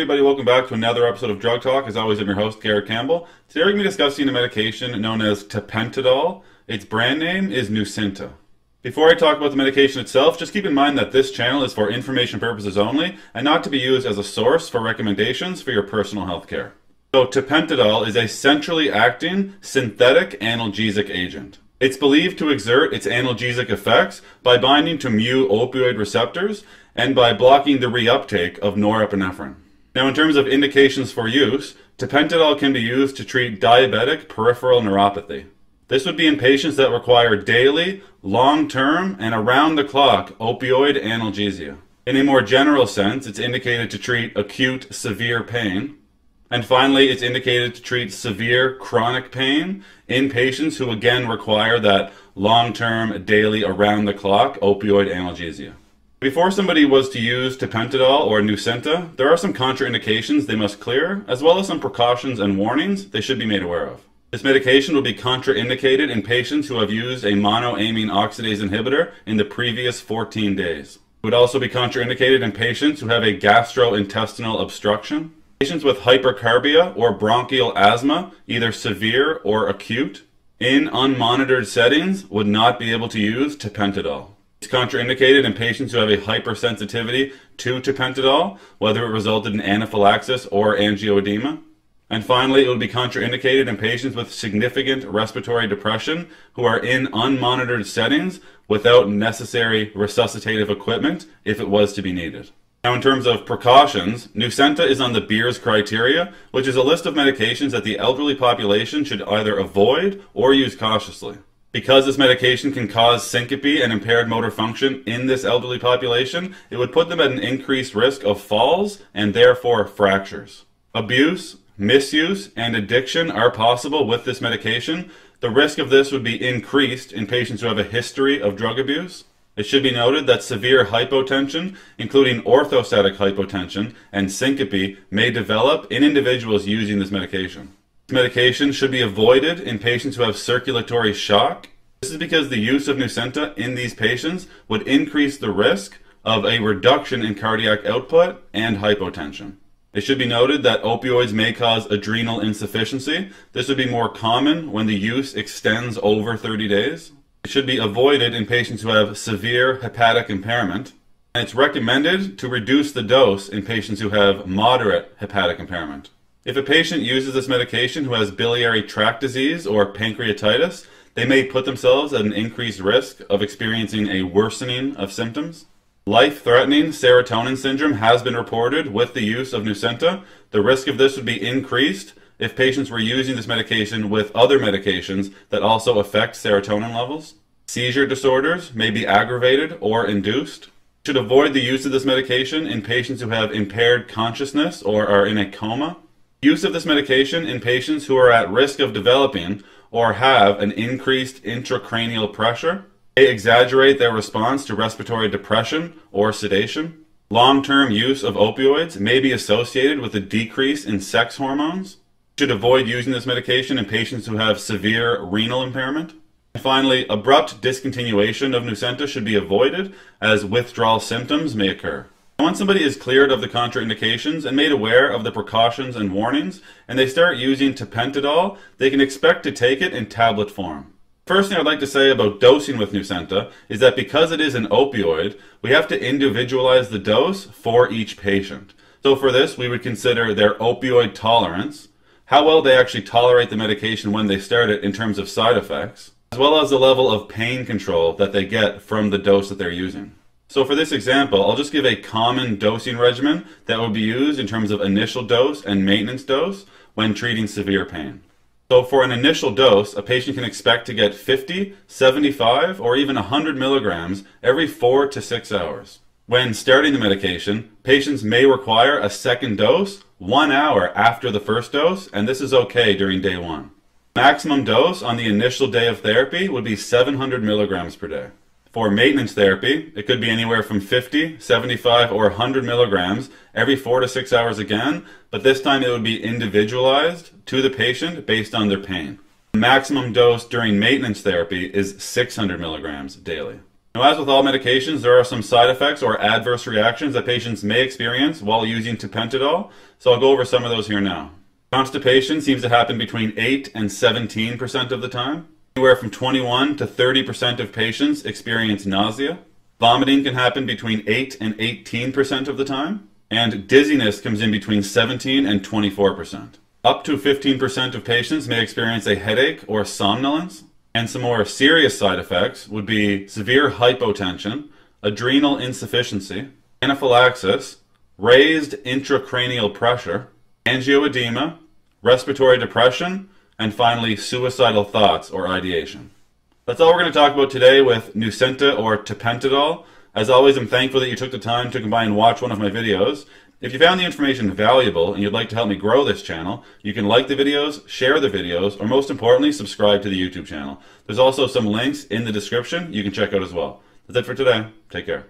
everybody, welcome back to another episode of Drug Talk. As always, I'm your host, Garrett Campbell. Today we're going to be discussing a medication known as tapentadol. Its brand name is Nucynta. Before I talk about the medication itself, just keep in mind that this channel is for information purposes only and not to be used as a source for recommendations for your personal health care. So, tapentadol is a centrally acting synthetic analgesic agent. It's believed to exert its analgesic effects by binding to mu opioid receptors and by blocking the reuptake of norepinephrine. Now, in terms of indications for use, tapentadol can be used to treat diabetic peripheral neuropathy. This would be in patients that require daily, long term, and around the clock opioid analgesia. In a more general sense, it's indicated to treat acute severe pain. And finally, it's indicated to treat severe chronic pain in patients who again require that long term, daily, around the clock opioid analgesia. Before somebody was to use tapentadol or Nucynta, there are some contraindications they must clear, as well as some precautions and warnings they should be made aware of. This medication will be contraindicated in patients who have used a monoamine oxidase inhibitor in the previous 14 days. It would also be contraindicated in patients who have a gastrointestinal obstruction, patients with hypercarbia or bronchial asthma, either severe or acute, in unmonitored settings would not be able to use tapentadol. It's contraindicated in patients who have a hypersensitivity to tapentadol, whether it resulted in anaphylaxis or angioedema. And finally, it would be contraindicated in patients with significant respiratory depression who are in unmonitored settings without necessary resuscitative equipment if it was to be needed. Now, in terms of precautions, Nucynta is on the Beers criteria, which is a list of medications that the elderly population should either avoid or use cautiously. Because this medication can cause syncope and impaired motor function in this elderly population, it would put them at an increased risk of falls and therefore fractures. Abuse, misuse, and addiction are possible with this medication. The risk of this would be increased in patients who have a history of drug abuse. It should be noted that severe hypotension, including orthostatic hypotension and syncope, may develop in individuals using this medication. Medication should be avoided in patients who have circulatory shock. This is because the use of Nucynta in these patients would increase the risk of a reduction in cardiac output and hypotension. It should be noted that opioids may cause adrenal insufficiency. This would be more common when the use extends over 30 days. It should be avoided in patients who have severe hepatic impairment. And it's recommended to reduce the dose in patients who have moderate hepatic impairment. If a patient uses this medication who has biliary tract disease or pancreatitis, they may put themselves at an increased risk of experiencing a worsening of symptoms. Life threatening serotonin syndrome has been reported with the use of Nucynta. The risk of this would be increased if patients were using this medication with other medications that also affect serotonin levels. Seizure disorders may be aggravated or induced. Should avoid the use of this medication in patients who have impaired consciousness or are in a coma. Use of this medication in patients who are at risk of developing or have an increased intracranial pressure. They exaggerate their response to respiratory depression or sedation. Long term use of opioids may be associated with a decrease in sex hormones. Should avoid using this medication in patients who have severe renal impairment. And finally, abrupt discontinuation of Nucynta should be avoided as withdrawal symptoms may occur. Once somebody is cleared of the contraindications and made aware of the precautions and warnings, and they start using tapentadol, they can expect to take it in tablet form. First thing I'd like to say about dosing with Nucynta is that because it is an opioid, we have to individualize the dose for each patient. So for this, we would consider their opioid tolerance, how well they actually tolerate the medication when they start it in terms of side effects, as well as the level of pain control that they get from the dose that they're using. So for this example, I'll just give a common dosing regimen that would be used in terms of initial dose and maintenance dose when treating severe pain. So for an initial dose, a patient can expect to get 50, 75, or even 100 milligrams every 4 to 6 hours. When starting the medication, patients may require a second dose one hour after the first dose, and this is okay during day one. Maximum dose on the initial day of therapy would be 700 milligrams per day. For maintenance therapy, it could be anywhere from 50, 75, or 100 milligrams every four to six hours again, but this time it would be individualized to the patient based on their pain. The maximum dose during maintenance therapy is 600 milligrams daily. Now, as with all medications, there are some side effects or adverse reactions that patients may experience while using tapentadol, so I'll go over some of those here now. Constipation seems to happen between 8 and 17% of the time. Anywhere from 21 to 30% of patients experience nausea. Vomiting can happen between 8 and 18% of the time. And dizziness comes in between 17 and 24%. Up to 15% of patients may experience a headache or somnolence. And some more serious side effects would be severe hypotension, adrenal insufficiency, anaphylaxis, raised intracranial pressure, angioedema, respiratory depression, and finally suicidal thoughts or ideation. That's all we're going to talk about today with Nucynta or Tapentadol. As always, I'm thankful that you took the time to come by and watch one of my videos. If you found the information valuable and you'd like to help me grow this channel, you can like the videos, share the videos, or most importantly, subscribe to the YouTube channel. There's also some links in the description you can check out as well. That's it for today. Take care.